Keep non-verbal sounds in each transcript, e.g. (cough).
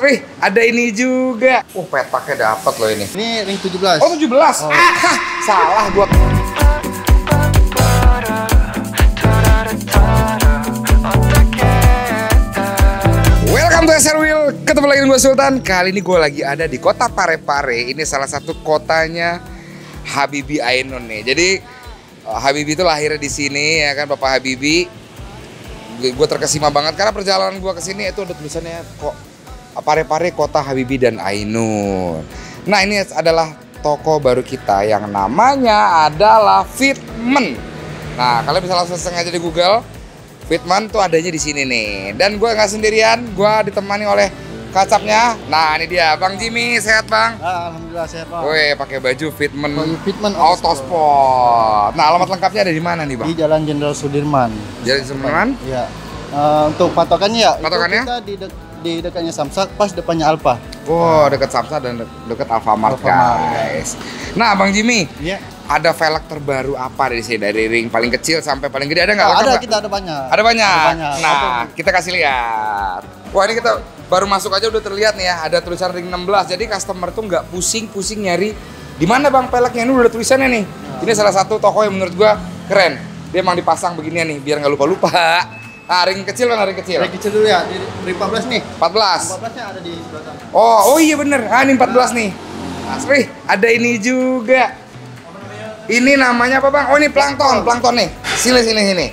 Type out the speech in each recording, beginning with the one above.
Wih, ada ini juga. Oh, petaknya dapat loh ini. Ini ring 17. Oh, 17. Oh. Ah, hah, salah gua. Welcome to SR Wheel. Ketemu lagi dengan gue Sultan. Kali ini gue lagi ada di kota Parepare. Ini salah satu kotanya Habibi Ainun nih. Jadi uh, Habibi itu lahirnya di sini ya kan Bapak Habibi. Gue terkesima banget karena perjalanan gue ke sini itu ada tulisannya kok Parepare kota Habibi dan Ainun. Nah ini adalah toko baru kita yang namanya adalah Fitment. Nah kalian bisa langsung sengaja di Google. Fitman tuh adanya di sini nih. Dan gue nggak sendirian, gue ditemani oleh kacapnya. Nah ini dia, Bang Jimmy, sehat bang? Ah, Alhamdulillah sehat Pak. Woi, pakai baju Fitman Baju Fitment Autosport. Nah alamat lengkapnya ada di mana nih bang? Di Jalan Jenderal Sudirman. Jadi sebenarnya Iya. Eh, untuk patokannya ya, itu Patokannya? kita di, di dekatnya Samsak, pas depannya Alfa. Wow, deket Samsa dan de- deket Alfamart Alfamart, guys. Nah, Bang Jimmy, Iya. ada velg terbaru apa dari sini dari ring paling kecil sampai paling gede ada nggak? Oh, ada kita ada banyak. Ada banyak. Ada banyak. Nah, kita kasih lihat. Wah, ini kita baru masuk aja udah terlihat nih ya, ada tulisan ring 16. Jadi customer tuh nggak pusing-pusing nyari di mana Bang peleknya ini udah tulisannya nih. Ini salah satu toko yang menurut gua keren. Dia emang dipasang beginian nih biar nggak lupa-lupa. Nah, ring kecil mana ring kecil? Dari kecil dulu ya, di, di 15 nih. 14. 14-nya ada di sebelah sana. Oh, oh iya bener. Ah, ini 14 nih. Wih, ada ini juga. Ini namanya apa bang? Oh ini plankton, plankton nih. Sini sini sini.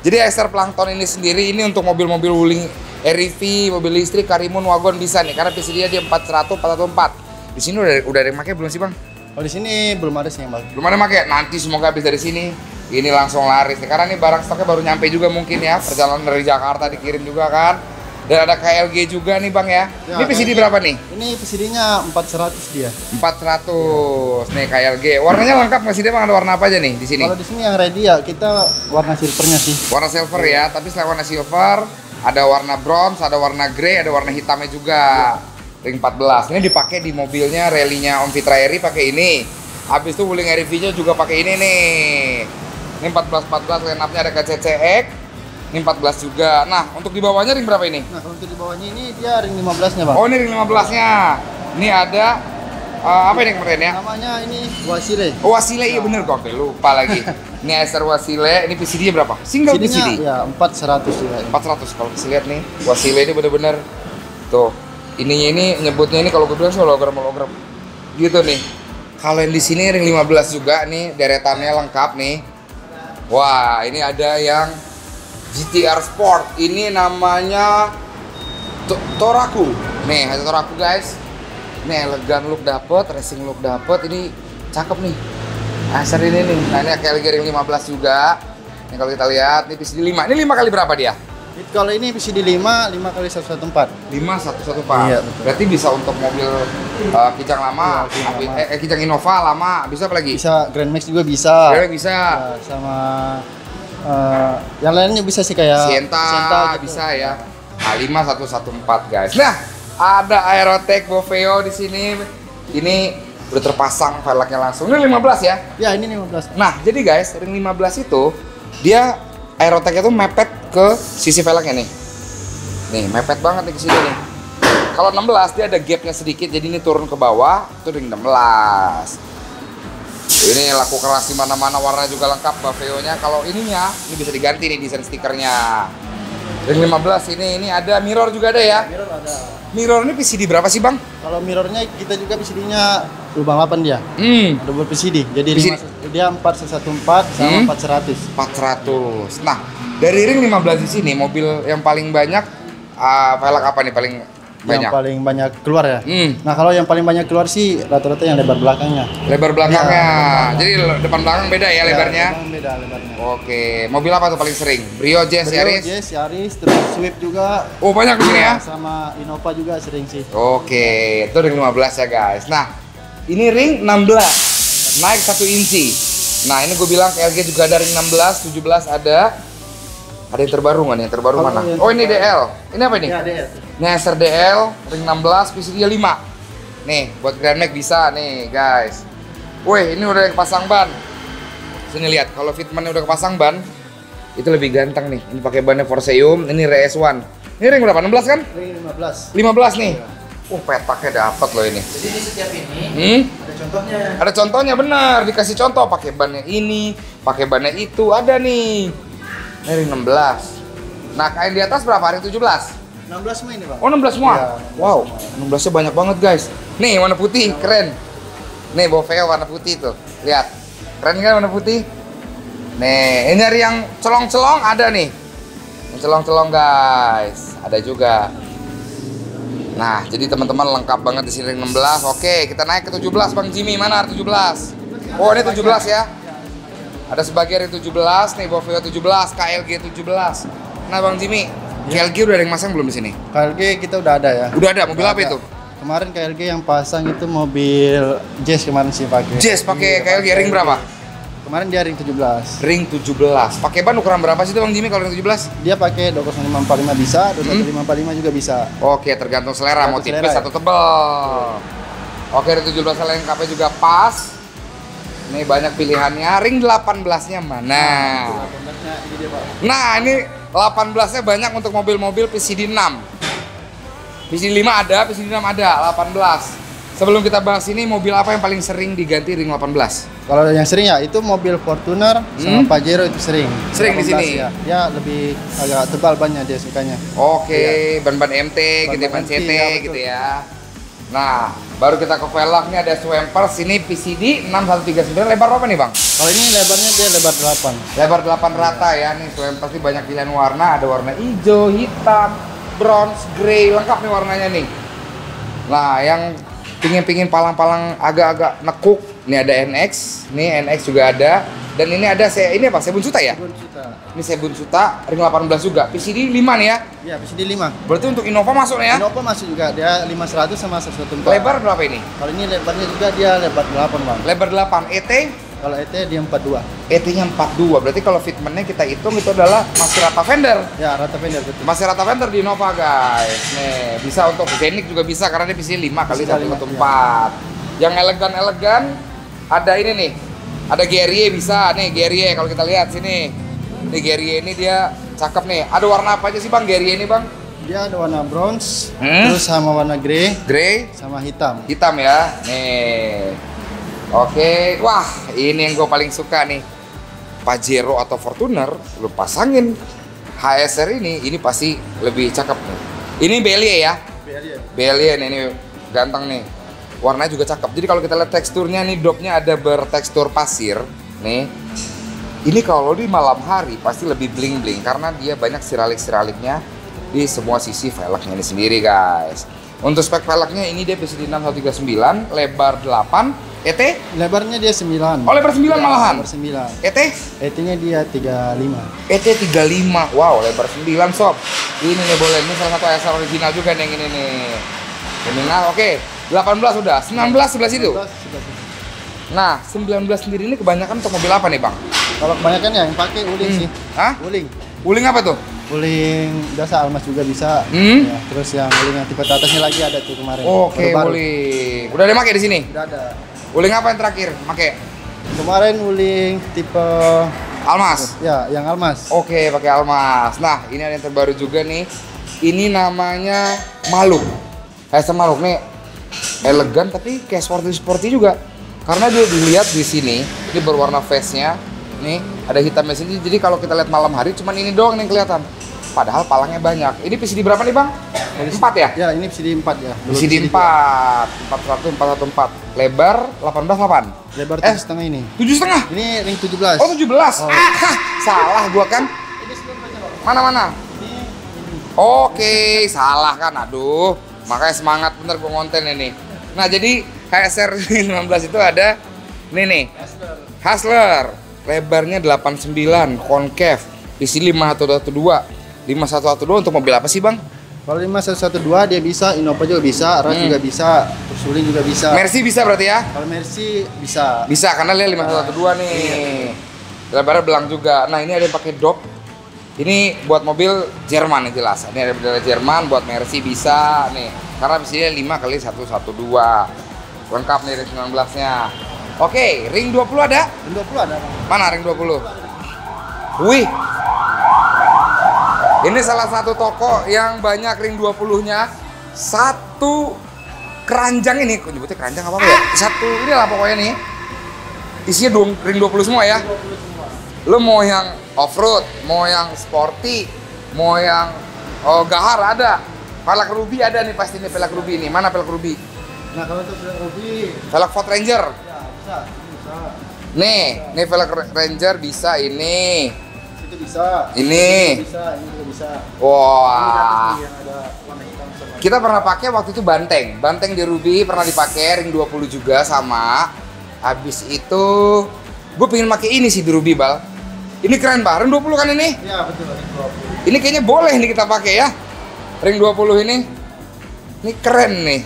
Jadi Ester plankton ini sendiri ini untuk mobil-mobil wuling REV, mobil listrik, Karimun, Wagon bisa nih. Karena PCD dia 400, 404. Di sini udah udah ada yang pakai belum sih bang? Oh, di sini belum ada sih yang bagus. Belum ada yang pakai. Nanti semoga habis dari sini ini langsung laris nih. Karena ini barang stoknya baru nyampe juga mungkin ya. Perjalanan dari Jakarta dikirim juga kan. Dan ada KLG juga nih bang ya. Ya, ini PCD KLG. berapa nih? Ini PCD-nya 400 dia. 400 nih KLG. Warnanya lengkap nggak sih dia bang? Ada warna apa aja nih di sini? Kalau di sini yang ready ya, kita warna silvernya sih. Warna silver ya, tapi selain warna silver, ada warna bronze, ada warna grey, ada warna hitamnya juga. Ring 14. Ini dipakai di mobilnya rally-nya Om Fitra Eri pakai ini. Habis itu wuling RV-nya juga pakai ini nih. Ini 14 14 line up-nya ada KCCX. Ini 14 juga. Nah, untuk di bawahnya ring berapa ini? Nah, untuk di bawahnya ini dia ring 15-nya, Bang. Oh, ini ring 15-nya. Ini ada eh, apa ini kemarin ya? Namanya ini Wasile. Oh, Wasile iya bener kok, lupa lagi. (laughs) ini Acer Wasile, ini PCD -nya berapa? Single CD-nya PCD. ya 400 juga. 400 kalau bisa lihat nih. Wasile ini bener-bener tuh. Ininya ini nyebutnya ini kalau gue bilang hologram hologram. Gitu nih. Kalau yang di sini ring 15 juga nih, deretannya lengkap nih. Wah, ini ada yang GTR Sport. Ini namanya To- Toraku. Nih, ada Toraku guys. Nih, elegan look dapet, racing look dapet. Ini cakep nih. Acer ini nih. Nah, ini kayak lagi ring 15 juga. Ini kalau kita lihat, ini PCD 5. Ini 5 kali berapa dia? Kalau ini PCD 5, 5 kali 114. 5 satu satu pak. Iya, betul. Berarti bisa untuk mobil uh, kijang lama, kijang api- lama. eh, eh, kijang Innova lama, bisa apa lagi? Bisa Grand Max juga bisa. Cewek bisa. Ya, sama eh, yang lainnya bisa sih kayak Sienta, gitu. bisa ya. A5 114 guys. Nah, ada Aerotech Boveo di sini. Ini udah terpasang velgnya langsung. Ini 15 ya. Ya, ini 15. Nah, jadi guys, ring 15 itu dia Aerotech itu mepet ke sisi velgnya nih. Nih, mepet banget nih ke sini nih. Kalau 16 dia ada gapnya sedikit, jadi ini turun ke bawah, itu ring 16. Ini laku keras di mana-mana, warna juga lengkap Baveo-nya. Kalau ininya, ini bisa diganti nih desain stikernya. Ring 15 ini ini ada mirror juga ada ya. Mirror ada. Mirror ini PCD berapa sih, Bang? Kalau mirrornya kita juga PCD-nya lubang 8 dia. Hmm, Double PCD. Jadi PCD. lima- dia 4114 sama Hmm. 400. 400. Nah, dari ring 15 di sini mobil yang paling banyak uh, velg apa nih paling banyak? Yang paling banyak keluar ya. Hmm, Nah, kalau yang paling banyak keluar sih rata-rata yang lebar belakangnya. lebar belakangnya. Belakang. Jadi depan belakang beda ya lebarnya. Ya, memang beda lebarnya. Oke, mobil apa tuh paling sering? Brio, Jazz, Brio, Yaris? Yes, Yaris, terus Swift juga. Oh, banyak di sini ya. Sama Innova juga sering sih. Oke, itu ring 15 ya guys. Nah, ini ring 16, naik 1 inci. Nah, ini gue bilang KLG juga ada ring 16, 17 ada. Ada yang terbaru nggak nih? Yang terbaru Kalau mana? yang Oh, ini DL. Ini apa ini? Ya. Nih Acer DL ring 16 PCD 5. Nih, buat Grand Max bisa nih, guys. Wih, ini udah kepasang ban. Sini lihat, kalau fitment udah kepasang ban, itu lebih ganteng nih. Ini pakai bannya Forseum, ini RS1. Ini ring berapa? 16 kan? Ring 15. 15 nih. Uh, petaknya dapat loh ini. Jadi di setiap ini Hmm? ada contohnya. Ada contohnya benar, dikasih contoh pakai bannya ini, pakai bannya itu, ada nih. Ring 16. Nah, kain di atas berapa? Ring 17? 16 semua ini bang. Oh, 16 semua? Iya, 16 wow, semua. 16 nya banyak banget guys. Nih, warna putih, keren. Nih, Boveo warna putih tuh. Lihat. Keren kan warna putih? Nih, ini nyari yang celong-celong ada nih. Yang celong-celong guys, ada juga. Nah, jadi teman-teman lengkap banget di sini ring 16. Oke, kita naik ke 17 Bang Jimmy. Mana 17? Oh, ini 17 ya. Ada sebagian ring 17, nih Boveo 17, KLG 17. Nah, Bang Jimmy, KLG udah ada yang masang belum di sini? KLG kita udah ada ya. Udah ada, mobil apa Ada. itu? Kemarin KLG yang pasang itu mobil Jazz kemarin sih pakai. Jazz pakai Iya, KLG ring berapa? Kemarin dia ring 17. Ring 17. Pakai ban ukuran berapa sih itu Bang Jimmy kalau ring 17? Dia pakai 20545 bisa, 21545 juga bisa. Oke, tergantung selera, mau tipis selera, atau tebel. Oke, ring 17 lengkapnya juga pas. Nih banyak pilihannya. Ring 18-nya mana? ini dia Pak. Nah, ini 18-nya banyak untuk mobil-mobil PCD 6. PCD 5 ada, PCD 6 ada, 18. Sebelum kita bahas ini, mobil apa yang paling sering diganti ring 18? Kalau yang sering ya itu mobil Fortuner sama Hmm? Pajero itu sering. Sering di 18 sini? Ya. Dia lebih agak tebal bannya dia sukanya. Oke, ban-ban MT, gitu ya, ban Ban-ban CT MT, ya, betul. gitu ya. Nah, baru kita ke velg nih ada Swampers ini PCD 6139 lebar berapa nih, Bang? Kalau ini lebarnya dia lebar 8. Lebar 8 rata ya nih Swampers ini banyak pilihan warna, ada warna hijau, hitam, bronze, grey, lengkap nih warnanya nih. Nah, yang pingin-pingin palang-palang agak-agak nekuk, nih ada NX, nih NX juga ada. Dan ini ada saya ini apa? Sebun Suta ya? juta. Ini Sebun Suta ring 18 juga. PCD 5 nih ya. Ya, bisa di 5. Berarti untuk Innova masuk ya? Innova masuk juga dia 500 sama 114. Lebar berapa ini? Kalau ini lebarnya juga dia lebar 8, Bang. Lebar 8 ET Kalau ET dia 42. ET-nya 42. Berarti kalau fitmentnya kita hitung itu adalah masih rata fender. Ya, rata fender betul. Masih rata fender di Innova guys. Nih, bisa untuk Scenic juga bisa karena dia PC 5 kali Bisa lima, 114. Yang elegan-elegan ada ini nih. Ada Guerrier bisa nih Guerrier kalau kita lihat sini. Nih Guerrier ini dia cakep nih. Ada warna apa aja sih Bang Guerrier ini Bang? Dia ada warna bronze, Hmm? terus sama warna grey, Grey, sama hitam. hitam ya. Nih. Oke, wah ini yang gue paling suka nih. Pajero atau Fortuner, lu pasangin HSR ini, ini pasti lebih cakep nih. Ini Belie ya, Belie nih, ini ganteng nih. Warnanya juga cakep. Jadi kalau kita lihat teksturnya nih, dopnya ada bertekstur pasir. Nih, ini kalau di malam hari pasti lebih bling bling karena dia banyak siralik siraliknya di semua sisi velgnya ini sendiri guys. Untuk spek velgnya ini dia PCD 6139, lebar 8, ET, Lebarnya dia 9. oh lebar 9 malahan. Lebar 9. ET, ET-nya dia 35. ET 35, wow lebar 9 sob. Ini nih boleh, ini salah satu ASR original juga nih yang ini nih. Kriminal, oke. 18 udah, 19 sebelah situ. 11, 11. Nah, 19 sendiri ini kebanyakan untuk mobil apa nih bang? Kalau kebanyakan ya yang pakai uling Hmm. sih. Hah? Uling. Uling apa tuh? Uling biasa almas juga bisa. Hmm? Ya, terus yang uling yang tipe atasnya lagi ada tuh kemarin. Oke, Baru-baru. uling. Udah ada pakai di sini? Udah ada. Uling apa yang terakhir? Pakai Kemarin uling tipe almas. ya yang almas. Oke, pakai almas. Nah, ini ada yang terbaru juga nih. Ini namanya Maluk. Hashtag Maluk nih elegan tapi kayak sporty sporty juga. Karena dia dilihat di sini, ini berwarna face-nya. Nih, ada hitamnya sini. Jadi kalau kita lihat malam hari cuman ini doang yang kelihatan. Padahal palangnya banyak. Ini PCD berapa nih, Bang? Empat ya? Ya, ini PCD 4 ya. Belum PCD 4, 41, 414. Lebar 18, 8. Lebar Eh. 7 setengah ini. Tujuh setengah. Ini ring 17. Oh 17. Oh. Ah, salah gua kan. Mana mana? Oke, salah kan. Aduh, makanya semangat bener gua ngonten ini. Nah, jadi HSR (laughs) 19 itu ada nih nih. Hustler. Lebarnya 89, concave. Isi 5112. 5112 untuk mobil apa sih, Bang? Kalau 5112 dia bisa, Innova juga bisa, Ras Hmm. juga bisa, terus uling juga bisa. Mercy bisa berarti ya? Kalau Mercy bisa. Bisa karena dia 5112 nih. Lebarnya belang juga. Nah, ini ada yang pakai dop. Ini buat mobil Jerman yang jelas. Ini ada bendera Jerman buat Mercy bisa nih. Karena mesinnya 5 kali 112. Lengkap nih ring 19-nya. Oke, ring 20 ada? Ring 20 ada. Mana ring 20? Wih. Ini salah satu toko yang banyak ring 20-nya. Satu keranjang ini, kok nyebutnya keranjang apa ya? Satu ini lah pokoknya nih. Isinya dua, ring 20 semua ya. Lo mau yang off road, mau yang sporty, mau yang oh gahar ada. Velg Ruby ada nih pasti nih velg Ruby ini. Mana velg Ruby? Nah kalau untuk bilang Ruby, Velg Ford Ranger. ya bisa, bisa, Nih, nih velg Ranger bisa ini. Bisa, Ini. Ini bisa, ini juga bisa. Wah. ada yang ada warna hitam sama. Kita pernah pakai waktu itu banteng. Banteng di Ruby pernah dipakai ring 20 juga sama. Habis itu gue pengen pakai ini sih di Ruby, Bal. Ini keren, Bal. Ring 20 kan ini? Ya betul, ini 20. Ini kayaknya boleh nih kita pakai ya. Ring 20 ini. Ini keren nih.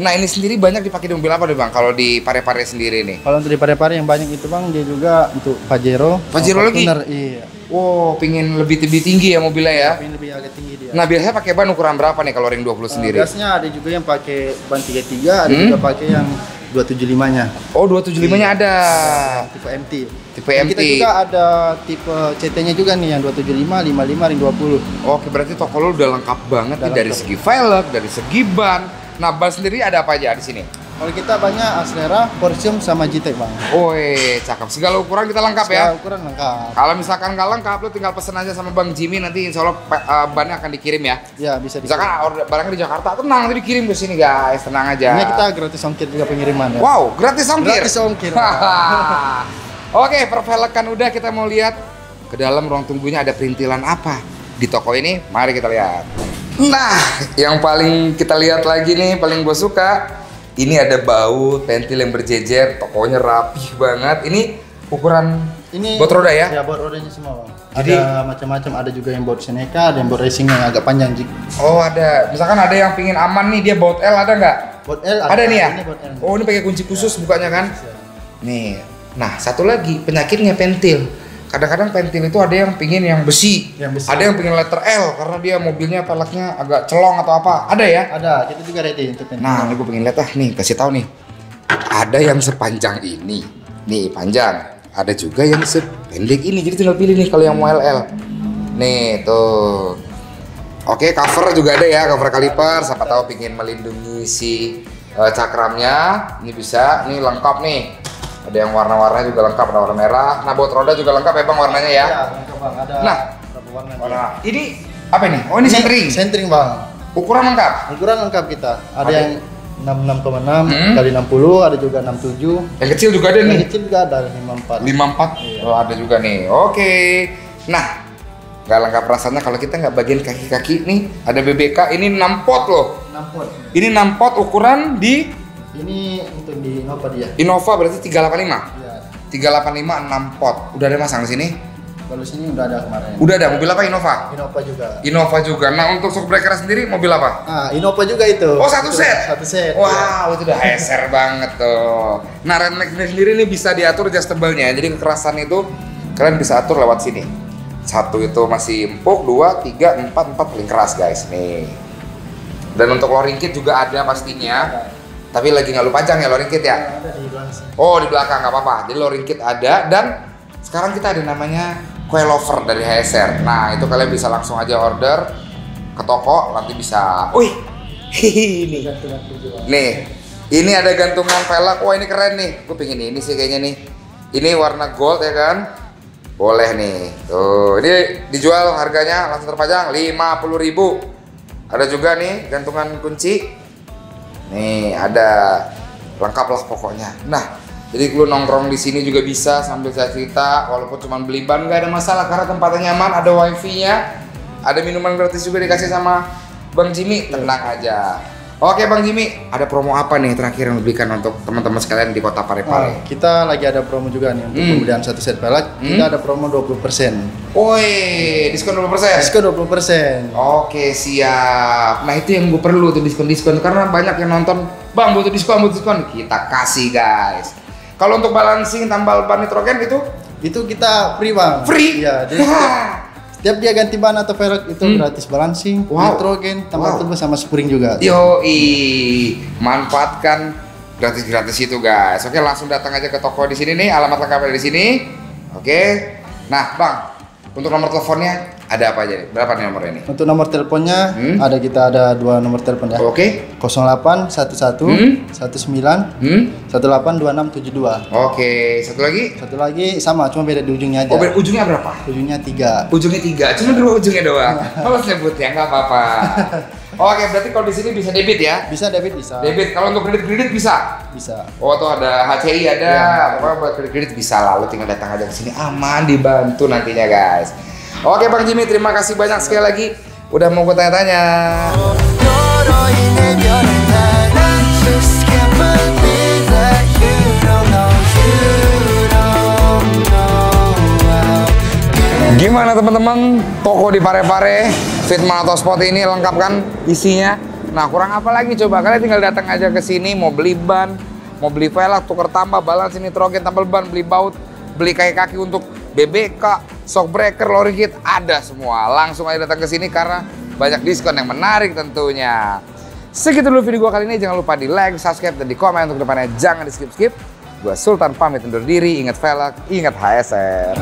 Nah, ini sendiri banyak dipakai di mobil apa deh, Bang? Kalau di Pare-Pare sendiri nih. Kalau untuk di Pare-Pare yang banyak itu bang, dia juga untuk Pajero. Pajero lagi? Fortuner, Iya. Wow, pingin lebih lebih tinggi ya mobilnya ya. Ini lebih agak tinggi dia. Nah, biasanya pakai ban ukuran berapa nih kalau ring 20 Eh, sendiri? Gasnya ada juga yang pakai ban 33, ada Hmm? juga pakai yang 275-nya. Oh, 275-nya ada. Tipe MT. Tipe Dan MT. Kita juga ada tipe CT-nya juga nih yang 275, 55, ring 20. Oke, berarti toko lo udah lengkap banget nih Udah dari lengkap. segi velg, dari segi ban. Nah, ban sendiri ada apa aja di sini? Kalau kita banyak Aslera, Portium sama GTEC bang. Woi, cakep. Segala ukuran kita lengkap ya. Segala ukuran lengkap. Kalau misalkan nggak lengkap, lo tinggal pesen aja sama Bang Jimmy nanti insya Allah eh, bannya akan dikirim ya. Ya bisa di. Misalkan order barangnya di Jakarta, tenang nanti dikirim ke sini guys, tenang aja. Ini kita gratis ongkir juga pengiriman ya. Wow, gratis ongkir. Gratis ongkir. (laughs) Oke, pervelekan udah kita mau lihat ke dalam ruang tunggunya ada perintilan apa di toko ini. Mari kita lihat. Nah, yang paling kita lihat lagi nih, paling gue suka, ini ada baut pentil yang berjejer, tokonya rapih banget. Ini ukuran Ini bot roda ya? Ya, bot rodanya semua bang. Jadi- ada macam-macam, ada juga yang bot Seneca, ada yang bot racing yang agak panjang jik. Oh ada, misalkan ada yang pingin aman nih, dia baut L ada nggak? Bot L Ada nih ya? Ini bot L. Oh ini pakai kunci khusus bukanya kan? Nih, nah satu lagi penyakitnya pentil. Kadang-kadang pentil itu ada yang pingin yang besi, Yang besi. ada yang pingin letter L karena dia mobilnya peleknya agak celong atau apa. Ada ya? Ada, kita juga ready untuk pentil. Nah, ini gue pengen lihat ah nih, kasih tahu nih. Ada yang sepanjang ini, nih panjang. Ada juga yang sependek ini, jadi tinggal pilih nih kalau yang mau LL. Nih tuh. Oke, cover juga ada ya, cover kaliper. Siapa tahu pingin melindungi si eh, cakramnya, ini bisa. Ini lengkap nih. Ada yang warna-warna juga lengkap, ada warna merah. Nah, buat roda juga lengkap ya bang warnanya ya. Ya, lengkap bang. Ada Nah. berapa warna? Warna. Ini apa nih? Oh ini centering. Centering bang. Ukuran lengkap. Ukuran lengkap kita. Ada, Ada. yang 66,6 Hmm. kali 60, ada juga 67. Yang kecil juga ada nih. Yang kecil juga ada 54. 54 Iya. oh ada juga nih oke nah nggak lengkap rasanya kalau kita nggak bagian kaki-kaki nih ada BBK ini 6 pot loh 6 pot. ini 6 pot ukuran di Ini untuk di Nova dia. Innova berarti 385 Ya. 385 6 pot udah ada masang di sini Kalau sini udah ada kemarin. udah ada mobil apa Innova Innova juga. Innova juga nah untuk shock breaker sendiri mobil apa Ah, Innova juga itu. Oh satu Itu set? Satu set. Wow itu udah HSR banget tuh Nah rem magnet sendiri nih bisa diatur adjustable-nya Jadi kekerasan itu kalian bisa atur lewat sini Satu itu masih empuk, dua, tiga, empat, empat paling keras guys Nih Dan untuk lowering kit juga ada pastinya Tapi lagi nggak lupa pajang ya lowering kit Ya. Ada di belakang sini. Oh di belakang nggak apa-apa Jadi lowering kit ada dan sekarang kita ada namanya coilover dari HSR Nah itu kalian bisa langsung aja order ke toko nanti bisa Wih ini. Nih, ini ada gantungan velg. Wah ini keren nih. Gue pengen ini sih kayaknya nih. Ini warna gold ya kan? Boleh nih. Tuh, ini dijual harganya langsung terpajang 50.000 Ada juga nih gantungan kunci. Nih, ada lengkap lah pokoknya. Nah, jadi lu nongkrong di sini juga bisa sambil saya cerita walaupun cuma beli ban nggak ada masalah karena tempatnya nyaman, ada wifi-nya, ada minuman gratis juga dikasih sama Bang Jimmy, tenang aja. Oke Bang Jimmy, ada promo apa nih terakhir yang diberikan untuk teman-teman sekalian di kota Parepare? kita lagi ada promo juga nih untuk Hmm. pembelian satu set pelek. Kita Hmm. ada promo 20%. Woi, diskon 20%. Diskon 20%. Oke siap. Nah itu yang gue perlu tuh diskon-diskon karena banyak yang nonton. Bang butuh diskon, butuh diskon. Kita kasih guys. Kalau untuk balancing tambal ban nitrogen itu Itu kita free bang. free. Iya. Jadi (laughs) setiap, setiap dia ganti ban atau velg itu Hmm. gratis balancing, Wow. nitrogen, tambah Wow. turbo sama spring juga. Yoi, manfaatkan gratis-gratis itu guys. Oke, langsung datang aja ke toko di sini nih. Alamat lengkapnya di sini. Oke. Nah, Bang, untuk nomor teleponnya Ada apa aja nih? Berapa nih nomornya nih? Untuk nomor teleponnya Hmm. ada kita ada dua nomor telepon ya. Oke. 08 11 Hmm. 19 Hmm? 18 2672. Oke, satu lagi. Satu lagi sama cuma beda di ujungnya aja. Oh, ber- ujungnya berapa? Ujungnya tiga. Ujungnya tiga, cuma dua ujungnya doang. (laughs) Kalau sebut ya nggak apa-apa. (laughs) Oke, berarti kalau di sini bisa debit ya? Bisa debit bisa. Debit, kalau untuk kredit kredit bisa. Bisa. Oh tuh ada HCI ada, Iya. apa buat kredit kredit bisa lah. Lu tinggal datang aja ke sini aman dibantu nantinya guys. Oke Bang Jimmy, terima kasih banyak sekali lagi udah mau gue tanya-tanya. Gimana teman-teman toko di Parepare fitman atau Spot ini lengkap kan isinya? Nah kurang apa lagi coba kalian tinggal datang aja ke sini mau beli ban, mau beli velg, tukar tambah, balance nitrogen, tambal ban, beli baut, beli kaki kaki untuk BBK, shock breaker, lori kit, ada semua. Langsung aja datang ke sini karena banyak diskon yang menarik tentunya. Segitu dulu video gua kali ini. Jangan lupa di like, subscribe, dan di komen untuk depannya. Jangan di skip-skip. Gua Sultan pamit undur diri. Ingat velg, ingat HSR.